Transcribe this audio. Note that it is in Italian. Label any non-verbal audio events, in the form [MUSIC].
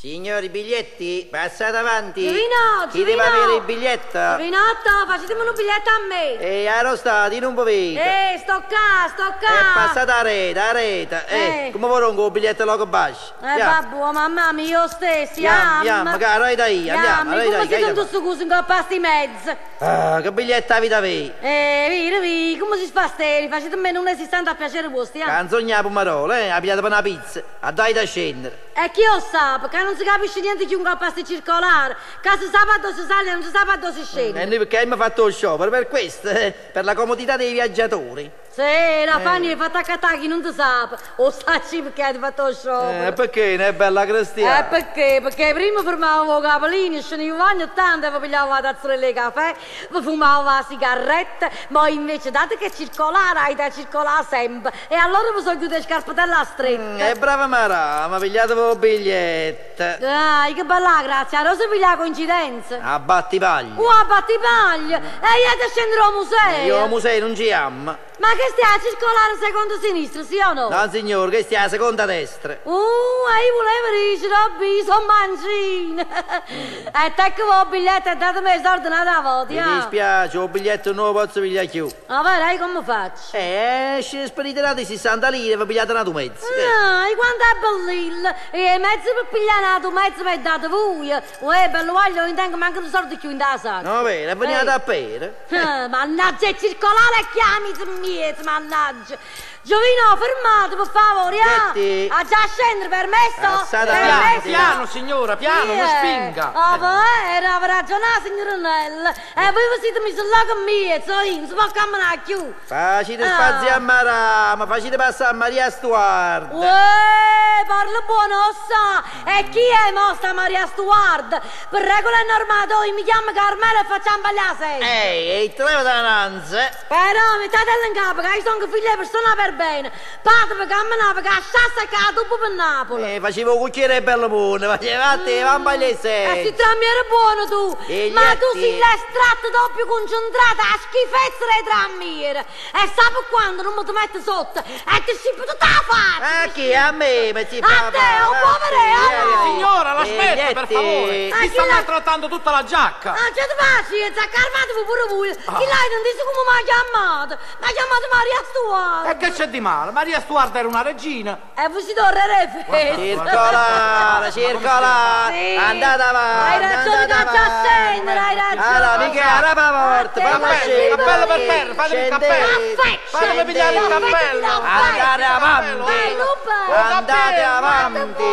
Signori, biglietti, passate avanti. Giovinò, Chi deve Giovinò. avere il biglietto? Rinotto, facetemi un biglietto a me. E arrostati, non vedere. Eh, sto qua, sto E qua. passate a rete, a rete. Eh, Eh. come vorrò un biglietto logo basso? Eh, babbo, mamma mia, io stessi, Andiamo, am. andiamo, caro, da io, andiamo, come io, vai in da- questo cuso in coppa sti mezzo? Ah, che biglietto avete avere? Eh, vira, vi, come si fa steri? Facete me non esistente a piacere vostri, eh? Canzogna la pomarola, eh, pigliato per una pizza. A dai da scendere. E chi lo sa, perché non si capisce niente chi un sti circolare. Che si sa dove si sale, non si sa dove si E scende. noi perché abbiamo fatto lo sciopero? Per questo, eh, per la comodità dei viaggiatori. Sì, la Fanny è fatta a catacchi, non ti sa. O sa ci perché hai fatto lo sciopero. Eh, perché ne è bella Eh, cristiana? perché? Perché prima fermavo i capolini, scendevo in bagno tanto e pigliavo la tazzone del caffè, fumavo la sigaretta, ma invece dato che circolare hai da circolare sempre e allora mi sono chiudere le scarpetelle a stretta. E brava Mara, ma pigliate il biglietto. Dai, che bella grazia, non si piglia coincidenza. A battipaglia. Oh, a battipaglia! E io ti scendere al museo! Io al museo non ci amo. Ma che stai a circolare secondo sinistra, sì o no? No, signore, che stia a seconda destra. Uh, e io volevo dire, Robby, sono mancina. [LAUGHS] e te che vuoi il biglietto e datemi i soldi una volta, Mi ah. dispiace, ho un biglietto non lo posso pigliare più. Ma vedrai come faccio? Eh, esce spediterate 60 lire per pigliate una tu mezzo. Ah, e quanto è bellilla! E mezzo per pigliare una mezzo per date voi! Uè, bello voglio, non tengo manco soldi più in da sacca! No, bene, veniate Ehi. a pere. Ah, mannaggia, circolare e chiami miet, mannaggia! Giovino, fermate, per favore, ah! Senti. A già scendere, permesso? Passate Piano, avanti. piano, signora, piano, non spinga. Oh, vera, aveva ragione la signorinella! E voi vi siete messi là con me, so io, non si può camminare più! Facite Ah. spazio a Mara, ma facete passare a Maria Stuart. Uè, parla buono, sa! E chi è mosta Maria Stuart? Per regola normale, io mi chiamo Carmelo e facciamo bagliare Ehi, e il treno da Nanze. Però mettetela in capo, che io sono figlia di persona per bene. Pate per camminare, che a sciassa che a dopo per Napoli. Eh, facevo cucchiere bello buono, facevate, va a bagliare E si se. trammiere buono tu! E Ma tu sei l'estratto doppio concentrato a schifezza dei trammiere! E sai per quando non mi ti metti sotto? E ti scippo tutta la faccia! A chi? A me, metti A te, oh, povero, ah, Signora, l'aspetta, per favore. Ah, Mi sta la- maltrattando tutta la giacca. Ah, c'è pazienza, calmatevi pure voi! Chi l'hai non dice come mi ha chiamato? Mi ha chiamato Maria Stuart! E che c'è di male? Maria Stuart era una regina. E voi si tornerete Circolare, circolare. Sì. Andate avanti. Hai ragione, cazzo a hai ragione! Allora, mica la porta, Eh, fammi ma scendere. sì, cappello per terra, fatemi il cappello. Fatemi pigliare il cappello. Andate avanti. Eh, va. Andate avanti.